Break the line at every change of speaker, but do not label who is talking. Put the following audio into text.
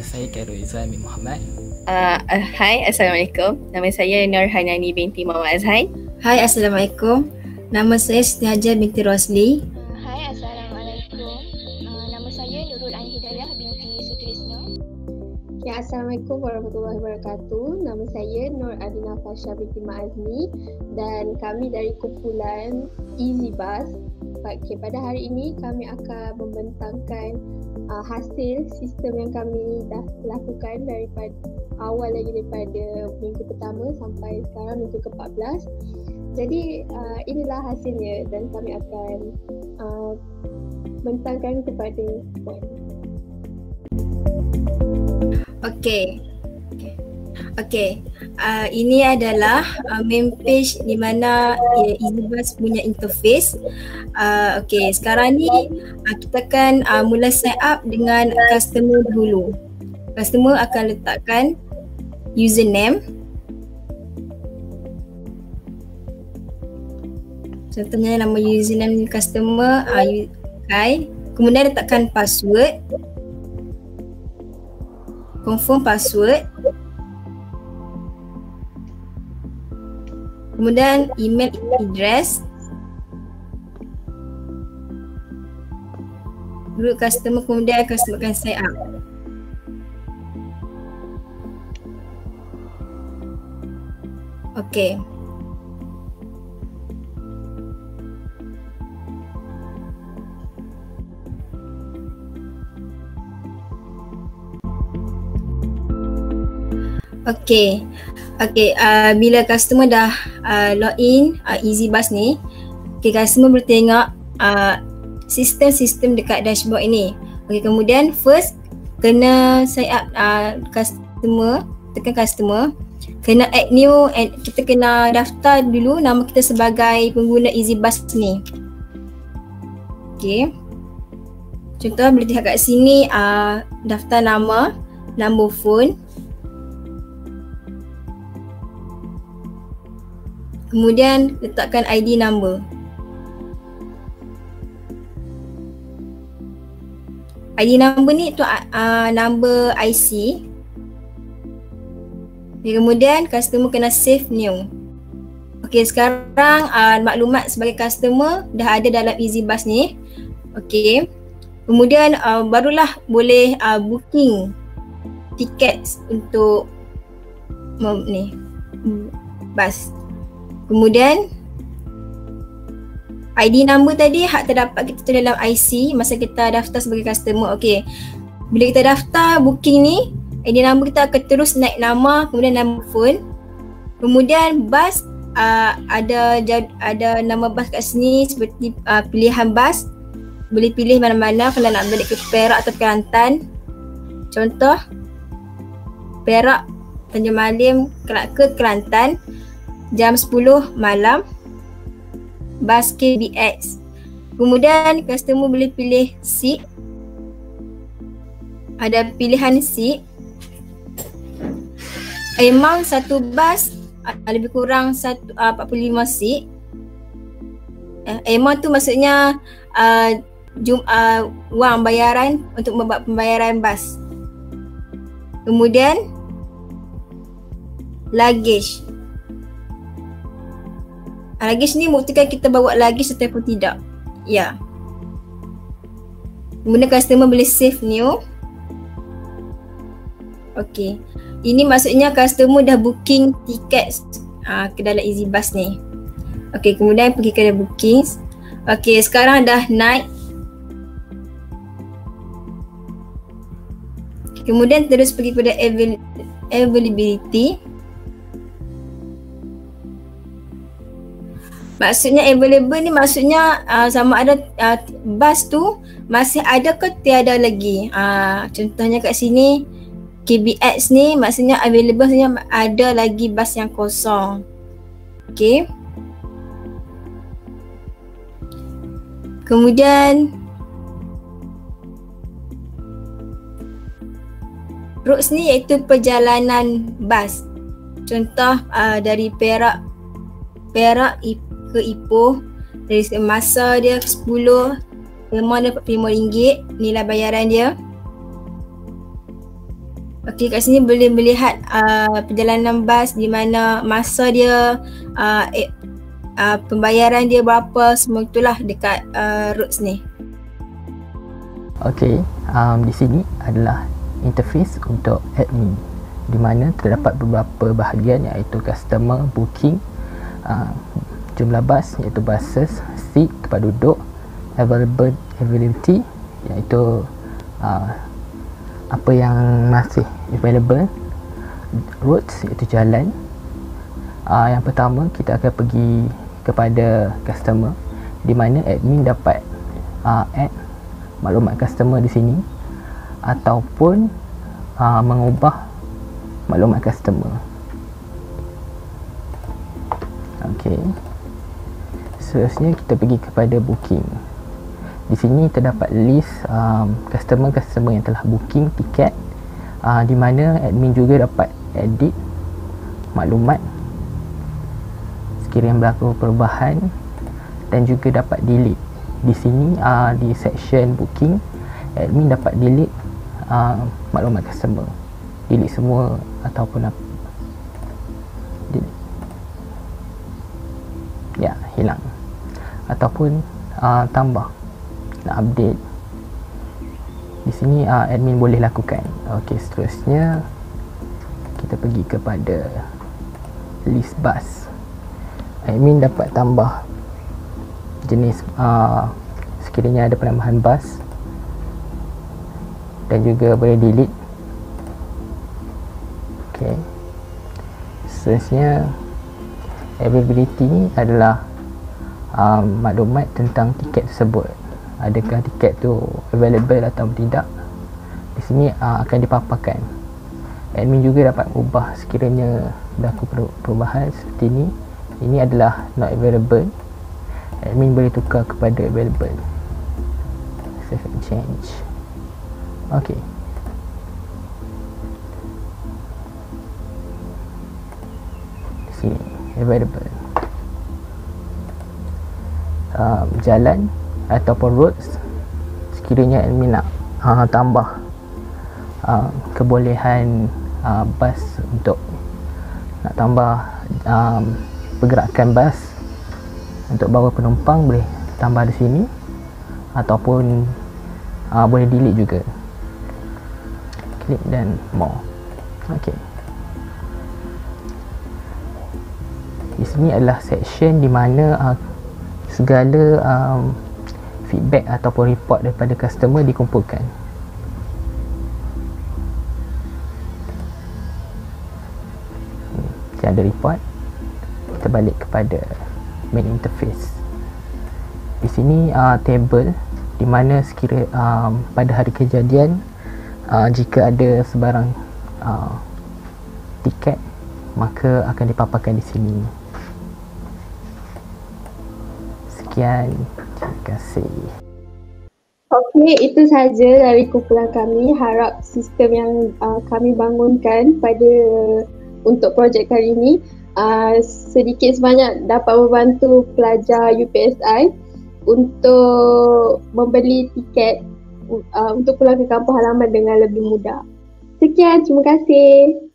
saya Khairul Izami Muhammad.
Uh, uh, hai, Assalamualaikum. Nama saya Nur Hanani binti Muhammad Azhain.
Hai, Assalamualaikum. Nama saya Siti Hajar binti Rosli.
Hai, Assalamualaikum. Uh, nama saya Nurul Ain Hidayah binti Sutrisno.
Ya, Assalamualaikum warahmatullahi wabarakatuh. Nama saya Nur Adina Fasha binti Ma'azmi dan kami dari kumpulan Easy Bus. Okay, pada hari ini kami akan membentangkan uh, hasil sistem yang kami dah lakukan daripada awal lagi daripada minggu pertama sampai sekarang minggu ke-14. Jadi uh, inilah hasilnya dan kami akan uh, bentangkan kepada puan.
Okey. Okey. Uh, ini adalah uh, main page di mana uh, EasyBus punya interface. Uh, Okey, sekarang ni uh, kita akan uh, mula set up dengan customer dulu. Customer akan letakkan username. Contohnya nama username customer uh, Kai. Kemudian letakkan password. Confirm password. Kemudian email address. Group customer kemudian customer akan sign up. Okay. Okay, okay. Uh, bila customer dah uh, log in uh, EasyBus ni, okay, customer boleh tengok uh, sistem-sistem dekat dashboard ini. Okay, kemudian first kena sign up uh, customer, tekan customer, kena add new and kita kena daftar dulu nama kita sebagai pengguna EasyBus ni. Okay. Contoh boleh lihat kat sini uh, daftar nama, nombor phone, Kemudian letakkan ID number. ID number ni tu uh, number IC. Kemudian customer kena save new. Okey, sekarang uh, maklumat sebagai customer dah ada dalam EasyBus ni. Okey. Kemudian uh, barulah boleh uh, booking tiket untuk ni bus. Kemudian ID number tadi hak terdapat kita tu dalam IC masa kita daftar sebagai customer. Okey. Bila kita daftar booking ni, ID number kita akan terus naik nama, kemudian nama phone. Kemudian bus uh, ada ada nama bus kat sini seperti uh, pilihan bus. Boleh pilih mana-mana kalau nak balik ke Perak atau Kelantan. Contoh Perak Tanjung Malim ke Kelantan jam 10 malam bus KBX kemudian customer boleh pilih seat ada pilihan seat amount satu bus uh, lebih kurang satu, uh, 45 seat uh, amount tu maksudnya uh, jum, uh, wang bayaran untuk membuat pembayaran bus kemudian luggage Luggage ni buktikan kita bawa luggage ataupun tidak. Ya. Kemudian customer boleh save new. Okay. Ini maksudnya customer dah booking tiket uh, ke dalam easy bus ni. Okay, kemudian pergi ke dalam bookings. Okay, sekarang dah naik. Kemudian terus pergi kepada availability. Maksudnya available ni maksudnya uh, sama ada uh, bus tu masih ada ke tiada lagi. Uh, contohnya kat sini KBX ni maksudnya available maksudnya ada lagi bus yang kosong. Okay. Kemudian routes ni iaitu perjalanan bus. Contoh uh, dari Perak Perak ke Ipoh dari masa dia 10 memang dia RM45 nilai bayaran dia Okey kat sini boleh melihat uh, perjalanan bas di mana masa dia uh, eh, uh, pembayaran dia berapa semua itulah dekat uh, roads ni.
Okey, um, di sini adalah interface untuk admin di mana terdapat beberapa bahagian iaitu customer booking uh, jumlah bas iaitu buses seat tempat duduk available availability iaitu uh, apa yang masih available roads iaitu jalan uh, yang pertama kita akan pergi kepada customer di mana admin dapat uh, add maklumat customer di sini ataupun uh, mengubah maklumat customer Okey. Seterusnya kita pergi kepada booking. Di sini terdapat list um, customer-customer yang telah booking tiket uh, di mana admin juga dapat edit maklumat sekiranya berlaku perubahan dan juga dapat delete. Di sini uh, di section booking admin dapat delete uh, maklumat customer. Delete semua ataupun apa delete. Ataupun uh, tambah nak update. Di sini uh, admin boleh lakukan. Ok seterusnya kita pergi kepada list bus admin dapat tambah jenis uh, sekiranya ada penambahan bus dan juga boleh delete. Ok seterusnya availability ni adalah um, maklumat tentang tiket tersebut. Adakah tiket tu available atau tidak? Di sini uh, akan dipaparkan. Admin juga dapat ubah sekiranya berlaku perubahan seperti ini. Ini adalah not available. Admin boleh tukar kepada available. Save and change. Ok. Di sini available um, jalan ataupun roads sekiranya admin nak uh, tambah uh, kebolehan uh, bas untuk nak tambah um, pergerakan bas untuk bawa penumpang boleh tambah di sini ataupun uh, boleh delete juga. Klik dan more. Ok di sini adalah section di mana uh, segala um, feedback ataupun report daripada customer dikumpulkan. Hmm, ada report kita balik kepada main interface. Di sini uh, table di mana sekira um, pada hari kejadian uh, jika ada sebarang uh, tiket maka akan dipaparkan di sini sekian Terima kasih.
Okey, itu saja dari kumpulan kami. Harap sistem yang uh, kami bangunkan pada untuk projek kali ini uh, sedikit sebanyak dapat membantu pelajar UPSI untuk membeli tiket uh, untuk pulang ke kampung halaman dengan lebih mudah. Sekian, terima kasih.